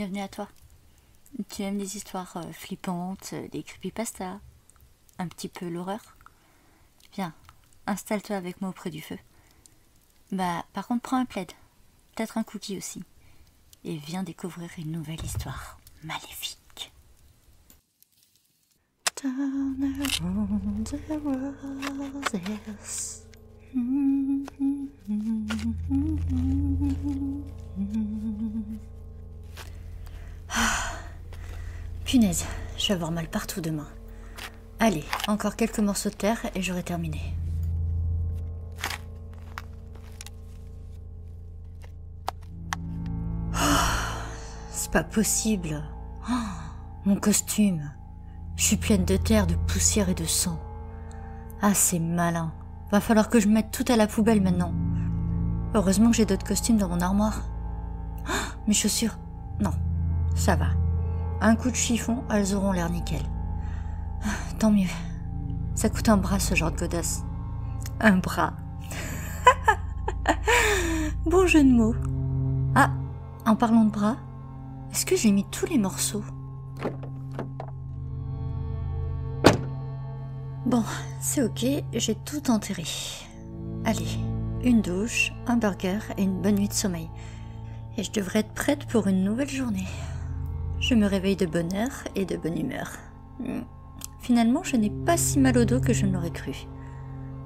bienvenue à toi. Tu aimes les histoires euh, flippantes, euh, les creepypasta, un petit peu l'horreur Viens, installe-toi avec moi auprès du feu. Bah, par contre, prends un plaid, peut-être un cookie aussi, et viens découvrir une nouvelle histoire maléfique. The roses. Punaise, je vais avoir mal partout demain. Allez, encore quelques morceaux de terre et j'aurai terminé. Ah, C'est pas possible. Ah, Mon costume. Je suis pleine de terre, de poussière et de sang. Ah, c'est malin. Va falloir que je mette tout à la poubelle maintenant. Heureusement que j'ai d'autres costumes dans mon armoire. Ah, mes chaussures. Non, ça va. Un coup de chiffon, elles auront l'air nickel. Ah, Tant mieux. Ça coûte un bras ce genre de godasse. Un bras. bon jeu de mots. Ah, en parlant de bras, est-ce que j'ai mis tous les morceaux? Bon, c'est ok, j'ai tout enterré. Allez, une douche, un burger et une bonne nuit de sommeil. Et je devrais être prête pour une nouvelle journée. Je me réveille de bonne heure et de bonne humeur. Hmm. Finalement, je n'ai pas si mal au dos que je ne l'aurais cru.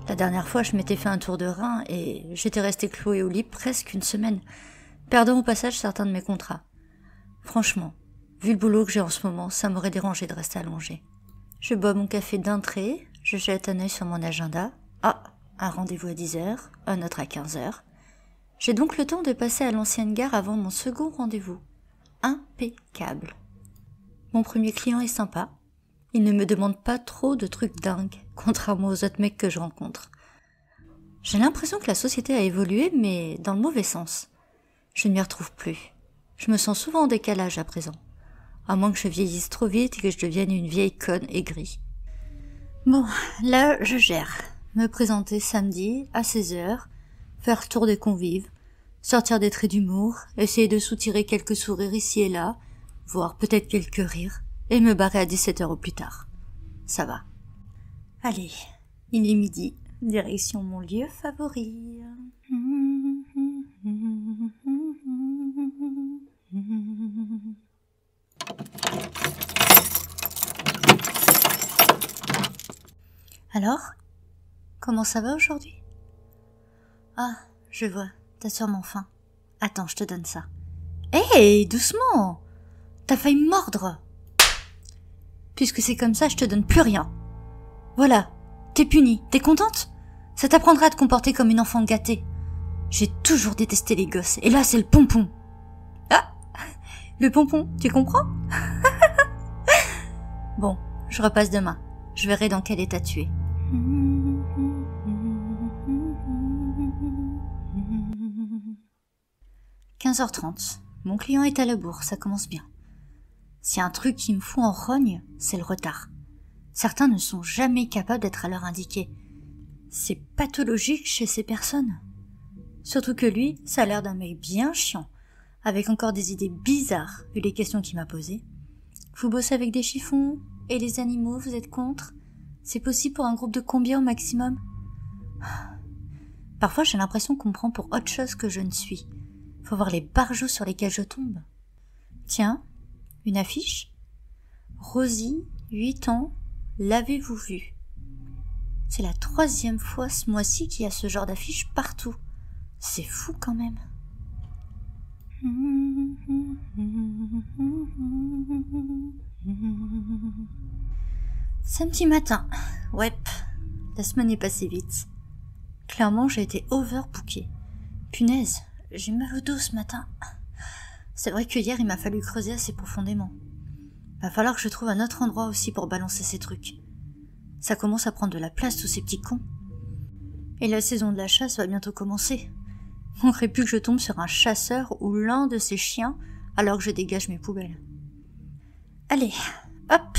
La dernière fois, je m'étais fait un tour de rein et j'étais restée clouée au lit presque une semaine, perdant au passage certains de mes contrats. Franchement, vu le boulot que j'ai en ce moment, ça m'aurait dérangé de rester allongée. Je bois mon café d'un trait, je jette un œil sur mon agenda. Ah, un rendez-vous à 10h, un autre à 15h. J'ai donc le temps de passer à l'ancienne gare avant mon second rendez-vous. Impeccable. Mon premier client est sympa. Il ne me demande pas trop de trucs dingues, contrairement aux autres mecs que je rencontre. J'ai l'impression que la société a évolué, mais dans le mauvais sens. Je ne m'y retrouve plus. Je me sens souvent en décalage à présent. À moins que je vieillisse trop vite et que je devienne une vieille conne aigrie. Bon, là, je gère. Me présenter samedi à 16h, faire le tour des convives, sortir des traits d'humour, essayer de soutirer quelques sourires ici et là, voire peut-être quelques rires, et me barrer à 17h au plus tard. Ça va. Allez, il est midi, direction mon lieu favori. Alors Comment ça va aujourd'hui? Ah, je vois, t'as sûrement faim. Attends, je te donne ça. Hé, doucement T'as failli me mordre Puisque c'est comme ça, je te donne plus rien. Voilà, t'es punie, t'es contente? Ça t'apprendra à te comporter comme une enfant gâtée. J'ai toujours détesté les gosses, et là c'est le pompon. Ah Le pompon, tu comprends? Bon, je repasse demain. Je verrai dans quel état tu es. 15h30. Mon client est à la bourre, ça commence bien. A un truc qui me fout en rogne, c'est le retard. Certains ne sont jamais capables d'être à l'heure indiquée. C'est pathologique chez ces personnes. Surtout que lui, ça a l'air d'un mec bien chiant, avec encore des idées bizarres vu les questions qu'il m'a posées. Vous bossez avec des chiffons et les animaux, vous êtes contre? C'est possible pour un groupe de combien au maximum? Parfois, j'ai l'impression qu'on me prend pour autre chose que je ne suis. Faut voir les barjots sur lesquels je tombe. Tiens, une affiche Rosie, 8 ans, l'avez-vous vu C'est la troisième fois ce mois-ci qu'il y a ce genre d'affiche partout. C'est fou quand même. Samedi matin. Ouais, la semaine est passée vite. Clairement, j'ai été overbookée. Punaise, j'ai mal au dos ce matin. C'est vrai que hier, il m'a fallu creuser assez profondément. Va falloir que je trouve un autre endroit aussi pour balancer ces trucs. Ça commence à prendre de la place, tous ces petits cons. Et la saison de la chasse va bientôt commencer. Manquerait plus que je tombe sur un chasseur ou l'un de ses chiens alors que je dégage mes poubelles. Allez, hop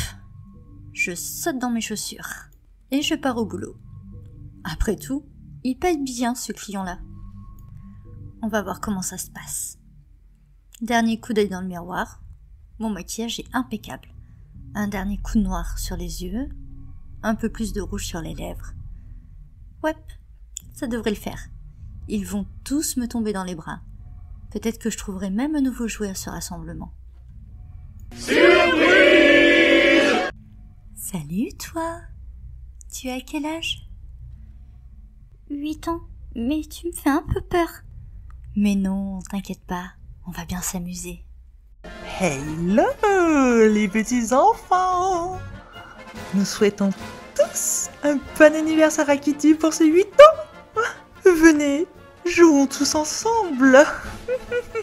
Je saute dans mes chaussures. Et je pars au boulot. Après tout, il paye bien ce client-là. On va voir comment ça se passe. Dernier coup d'œil dans le miroir. Mon maquillage est impeccable. Un dernier coup noir sur les yeux, un peu plus de rouge sur les lèvres. Ouais, ça devrait le faire. Ils vont tous me tomber dans les bras. Peut-être que je trouverai même un nouveau jouet à ce rassemblement. Surprise Salut toi Tu as quel âge? Huit ans, mais tu me fais un peu peur. Mais non, t'inquiète pas, on va bien s'amuser. Hello les petits enfants. Nous souhaitons tous un bon anniversaire à Kitty pour ses 8 ans. Venez, jouons tous ensemble